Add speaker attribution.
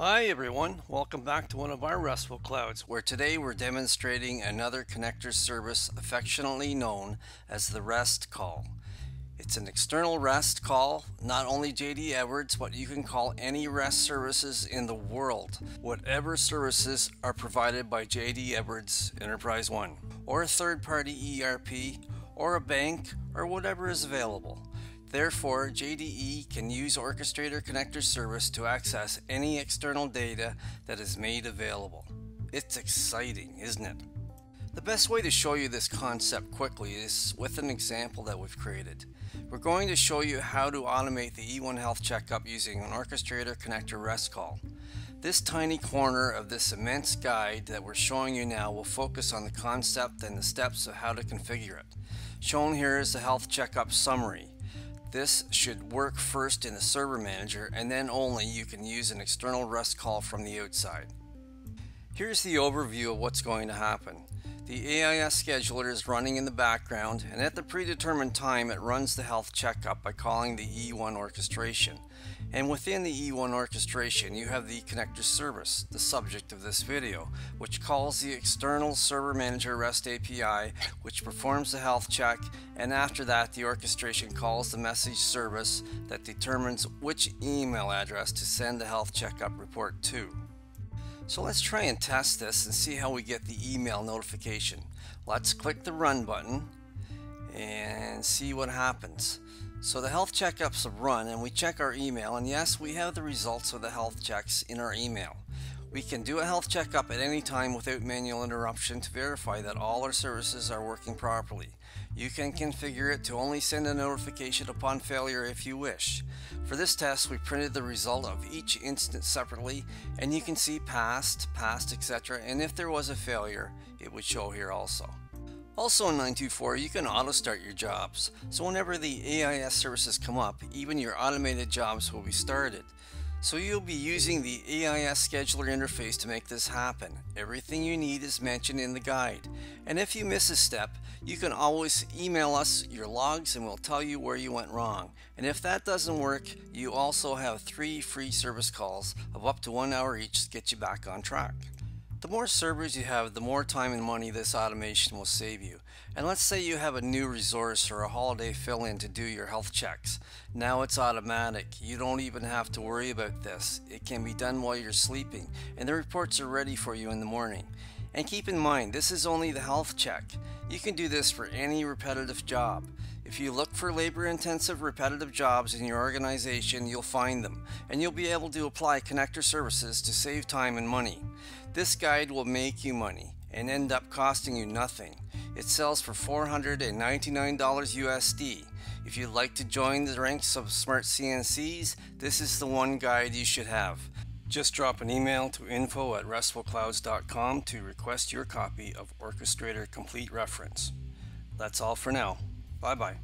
Speaker 1: Hi everyone, welcome back to one of our RESTful clouds where today we're demonstrating another connector service affectionately known as the REST call. It's an external REST call, not only JD Edwards, but you can call any REST services in the world, whatever services are provided by JD Edwards Enterprise One, or a third party ERP, or a bank, or whatever is available. Therefore, JDE can use Orchestrator Connector Service to access any external data that is made available. It's exciting, isn't it? The best way to show you this concept quickly is with an example that we've created. We're going to show you how to automate the E1 Health Checkup using an Orchestrator Connector REST call. This tiny corner of this immense guide that we're showing you now will focus on the concept and the steps of how to configure it. Shown here is the health checkup summary. This should work first in the server manager and then only you can use an external REST call from the outside. Here's the overview of what's going to happen. The AIS scheduler is running in the background and at the predetermined time it runs the health checkup by calling the E1 orchestration. And within the E1 orchestration you have the connector service, the subject of this video, which calls the external server manager REST API which performs the health check and after that the orchestration calls the message service that determines which email address to send the health checkup report to. So let's try and test this and see how we get the email notification. Let's click the run button and see what happens. So the health checkups run and we check our email and yes we have the results of the health checks in our email. We can do a health checkup at any time without manual interruption to verify that all our services are working properly. You can configure it to only send a notification upon failure if you wish. For this test, we printed the result of each instance separately, and you can see passed, passed, etc. And if there was a failure, it would show here also. Also in 924, you can auto start your jobs. So whenever the AIS services come up, even your automated jobs will be started. So you'll be using the AIS scheduler interface to make this happen. Everything you need is mentioned in the guide. And if you miss a step, you can always email us your logs and we'll tell you where you went wrong. And if that doesn't work, you also have three free service calls of up to one hour each to get you back on track. The more servers you have, the more time and money this automation will save you. And let's say you have a new resource or a holiday fill-in to do your health checks. Now it's automatic. You don't even have to worry about this. It can be done while you're sleeping and the reports are ready for you in the morning. And keep in mind, this is only the health check. You can do this for any repetitive job. If you look for labor intensive repetitive jobs in your organization, you'll find them, and you'll be able to apply connector services to save time and money. This guide will make you money and end up costing you nothing. It sells for $499 USD. If you'd like to join the ranks of smart CNCs, this is the one guide you should have. Just drop an email to info at restfulclouds.com to request your copy of Orchestrator Complete Reference. That's all for now. Bye bye.